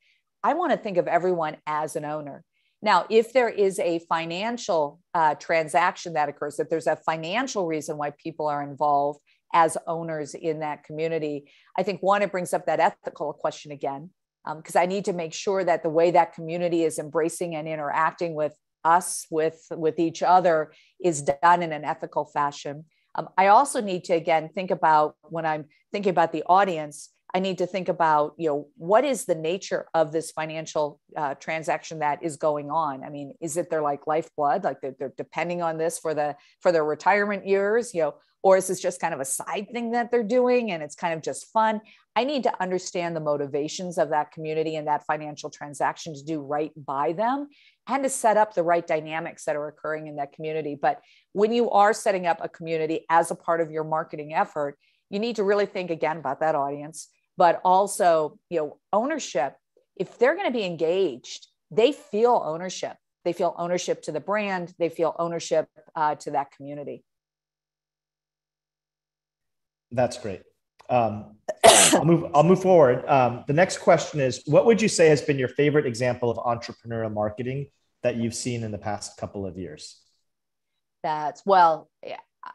Speaker 2: I want to think of everyone as an owner. Now, if there is a financial uh, transaction that occurs, if there's a financial reason why people are involved as owners in that community, I think one, it brings up that ethical question again, because um, I need to make sure that the way that community is embracing and interacting with us with with each other is done in an ethical fashion. Um, i also need to again think about when i'm thinking about the audience i need to think about you know what is the nature of this financial uh, transaction that is going on? I mean is it their like lifeblood? Like they're, they're depending on this for the for their retirement years? You know or is this just kind of a side thing that they're doing and it's kind of just fun i need to understand the motivations of that community and that financial transaction to do right by them and to set up the right dynamics that are occurring in that community. But when you are setting up a community as a part of your marketing effort, you need to really think again about that audience, but also, you know, ownership. If they're going to be engaged, they feel ownership. They feel ownership to the brand. They feel ownership uh, to that community.
Speaker 1: That's great. Um, I'll move. I'll move forward. Um, the next question is: What would you say has been your favorite example of entrepreneurial marketing that you've seen in the past couple of years?
Speaker 2: That's well,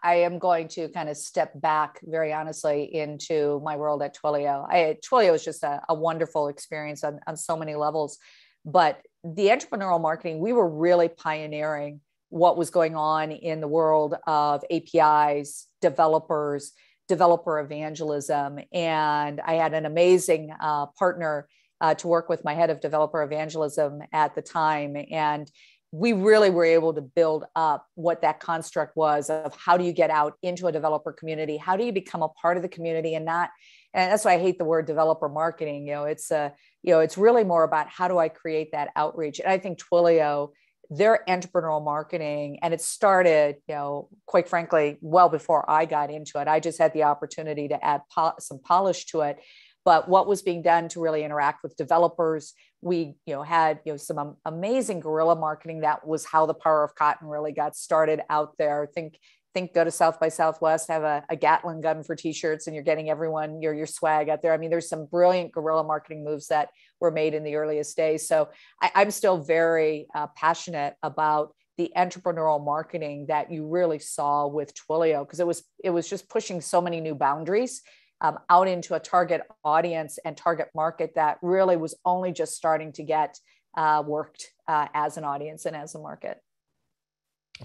Speaker 2: I am going to kind of step back very honestly into my world at Twilio. I, Twilio is just a, a wonderful experience on, on so many levels. But the entrepreneurial marketing, we were really pioneering what was going on in the world of APIs, developers, developer evangelism. And I had an amazing uh, partner uh, to work with my head of developer evangelism at the time. And we really were able to build up what that construct was of how do you get out into a developer community? How do you become a part of the community and not, and that's why I hate the word developer marketing. You know, it's a, you know, it's really more about how do I create that outreach? And I think Twilio, their entrepreneurial marketing, and it started, you know, quite frankly, well before I got into it. I just had the opportunity to add po- some polish to it but what was being done to really interact with developers we you know had you know some amazing guerrilla marketing that was how the power of cotton really got started out there think think go to South by Southwest, have a, a Gatling gun for t-shirts, and you're getting everyone your your swag out there. I mean, there's some brilliant guerrilla marketing moves that were made in the earliest days. So I, am still very uh, passionate about the entrepreneurial marketing that you really saw with Twilio because it was it was just pushing so many new boundaries um, out into a target audience and target market that really was only just starting to get uh, worked uh, as an audience and as a market.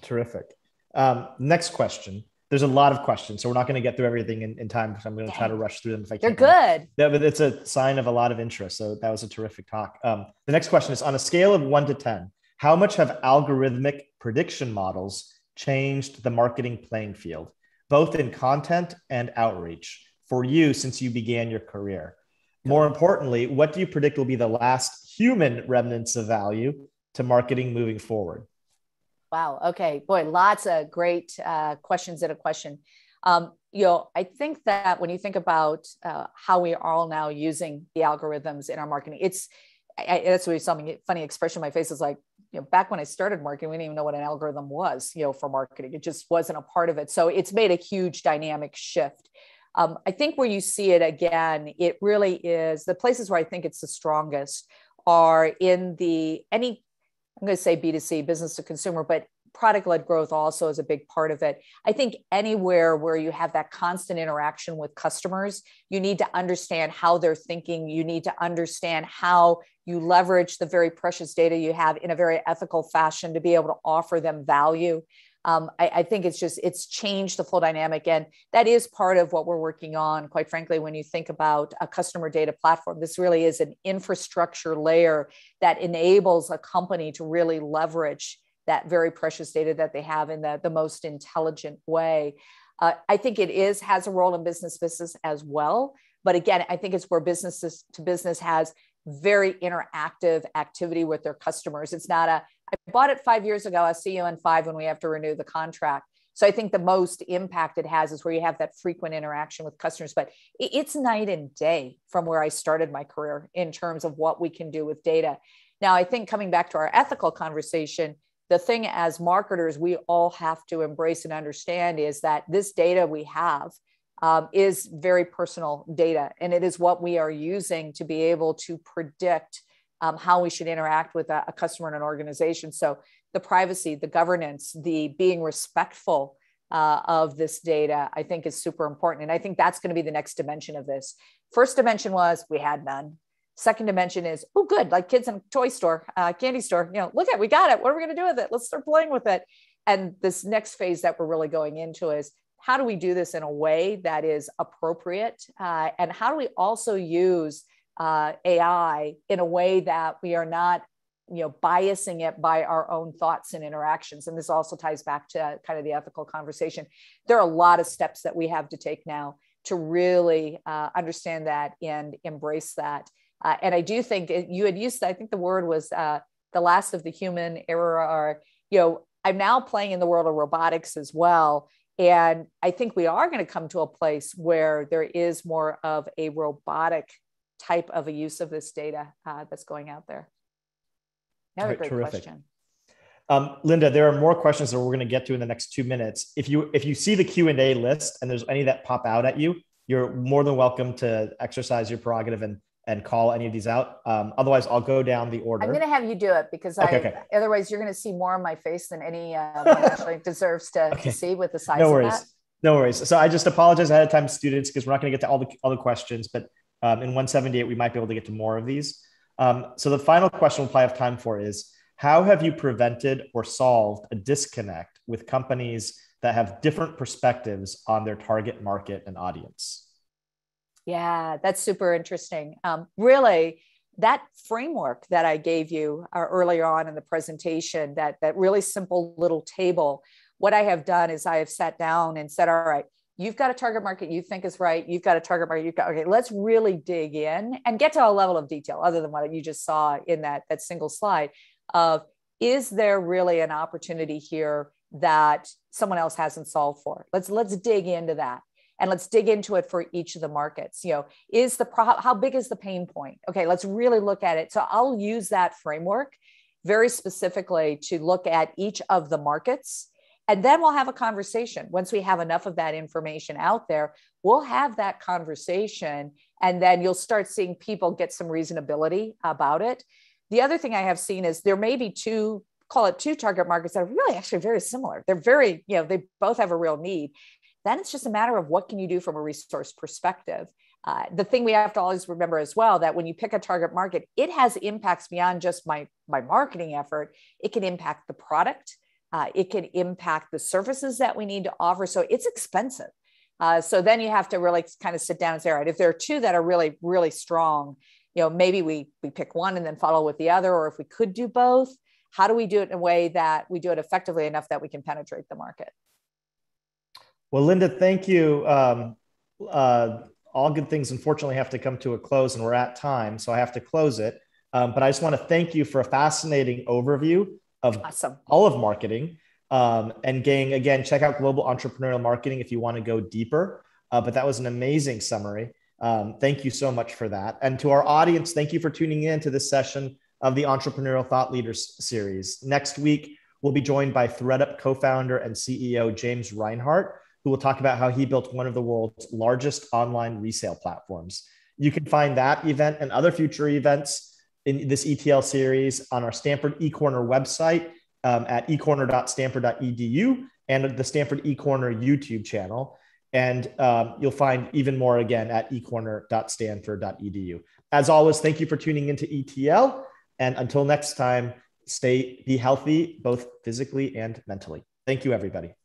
Speaker 1: Terrific. Um, next question. There's a lot of questions, so we're not going to get through everything in, in time. So I'm going to try to rush through them if I
Speaker 2: can. They're good.
Speaker 1: Yeah, but it's a sign of a lot of interest. So that was a terrific talk. Um, the next question is on a scale of one to 10, how much have algorithmic prediction models changed the marketing playing field, both in content and outreach for you since you began your career? More importantly, what do you predict will be the last human remnants of value to marketing moving forward?
Speaker 2: Wow. Okay. Boy, lots of great uh, questions in a question. Um, you know, I think that when you think about uh, how we are all now using the algorithms in our marketing, it's I, that's what something funny expression. My face is like, you know, back when I started marketing, we didn't even know what an algorithm was, you know, for marketing. It just wasn't a part of it. So it's made a huge dynamic shift. Um, I think where you see it again, it really is the places where I think it's the strongest are in the any I'm going to say B2C, business to consumer, but product led growth also is a big part of it. I think anywhere where you have that constant interaction with customers, you need to understand how they're thinking. You need to understand how you leverage the very precious data you have in a very ethical fashion to be able to offer them value um, I, I, think it's just it's changed the full dynamic and that is part of what we're working on quite frankly when you think about a customer data platform. This really is an infrastructure layer that enables a company to really leverage that very precious data that they have in the, the most intelligent way. Uh, i think it is has a role in business business as well but again i think it's where businesses to business has very interactive activity with their customers. It's not a I bought it five years ago. I'll see you in five when we have to renew the contract. So I think the most impact it has is where you have that frequent interaction with customers. But it's night and day from where I started my career in terms of what we can do with data. Now, I think coming back to our ethical conversation, the thing as marketers we all have to embrace and understand is that this data we have um, is very personal data, and it is what we are using to be able to predict um, how we should interact with a, a customer and an organization. So the privacy, the governance, the being respectful uh, of this data, I think is super important. And I think that's going to be the next dimension of this. First dimension was we had none. Second dimension is, oh, good, like kids in a toy store, uh, candy store, you know, look at, we got it. What are we going to do with it? Let's start playing with it. And this next phase that we're really going into is how do we do this in a way that is appropriate? Uh, and how do we also use uh, AI in a way that we are not you know biasing it by our own thoughts and interactions. And this also ties back to kind of the ethical conversation. There are a lot of steps that we have to take now to really uh, understand that and embrace that. Uh, and i do think it, you had used i think the word was uh, the last of the human era or you know i'm now playing in the world of robotics as well. And i think we are going to come to a place where there is more of a robotic type of a use of this data uh, that's going out there. Another great terrific. question.
Speaker 1: Um, Lynda, there are more questions that we're going to get to in the next two minutes. If you if you see the Q and A list and there's any that pop out at you, you're more than welcome to exercise your prerogative and and call any of these out. Um, otherwise, I'll go down the order.
Speaker 2: I'm going to have you do it because okay, I, okay. otherwise you're going to see more of my face than any um, actually deserves to, okay. to, see with the size.
Speaker 1: No worries.
Speaker 2: Of that.
Speaker 1: No worries. So I just apologize ahead of time, students, because we're not going to get to all the all the questions, but um, in 178, we might be able to get to more of these. Um, so the final question we'll probably have time for is, how have you prevented or solved a disconnect with companies that have different perspectives on their target market and audience?
Speaker 2: Yeah, that's super interesting. Um, really, that framework that I gave you uh, earlier on in the presentation, that that really simple little table, what I have done is I have sat down and said, all right, you've got a target market you think is right you've got a target market you've got okay let's really dig in and get to a level of detail other than what you just saw in that that single slide of is there really an opportunity here that someone else hasn't solved for? Let's let's dig into that and let's dig into it for each of the markets. You know is the pro- how big is the pain point? Okay let's really look at it. So i'll use that framework very specifically to look at each of the markets And then we'll have a conversation. Once we have enough of that information out there, we'll have that conversation. And then you'll start seeing people get some reasonability about it. The other thing I have seen is there may be two, call it two target markets that are really actually very similar. They're very, you know, they both have a real need. Then it's just a matter of what can you do from a resource perspective. Uh, the thing we have to always remember as well that when you pick a target market, it has impacts beyond just my my marketing effort. It can impact the product. Uh, it can impact the services that we need to offer. So it's expensive. Uh, so then you have to really kind of sit down and say, all right, if there are two that are really, really strong, you know, maybe we we pick one and then follow with the other, or if we could do both, how do we do it in a way that we do it effectively enough that we can penetrate the market?
Speaker 1: Well, Lynda, thank you. Um, uh, all good things unfortunately have to come to a close, and we're at time, so I have to close it. Um, but I just want to thank you for a fascinating overview of awesome. all of marketing. Um, and gang, again, check out Global Entrepreneurial Marketing if you want to go deeper. Uh, but that was an amazing summary. Um, thank you so much for that. And to our audience, thank you for tuning in to this session of the Entrepreneurial Thought Leaders series. Next week, we'll be joined by ThredUp co founder and CEO James Reinhart, who will talk about how he built one of the world's largest online resale platforms. You can find that event and other future events in this ETL series on our Stanford eCorner website um, at ecorner.stanford.edu and the Stanford eCorner YouTube channel. And um, you'll find even more again at ecorner.stanford.edu. As always, thank you for tuning into ETL. And until next time, stay be healthy, both physically and mentally. Thank you, everybody.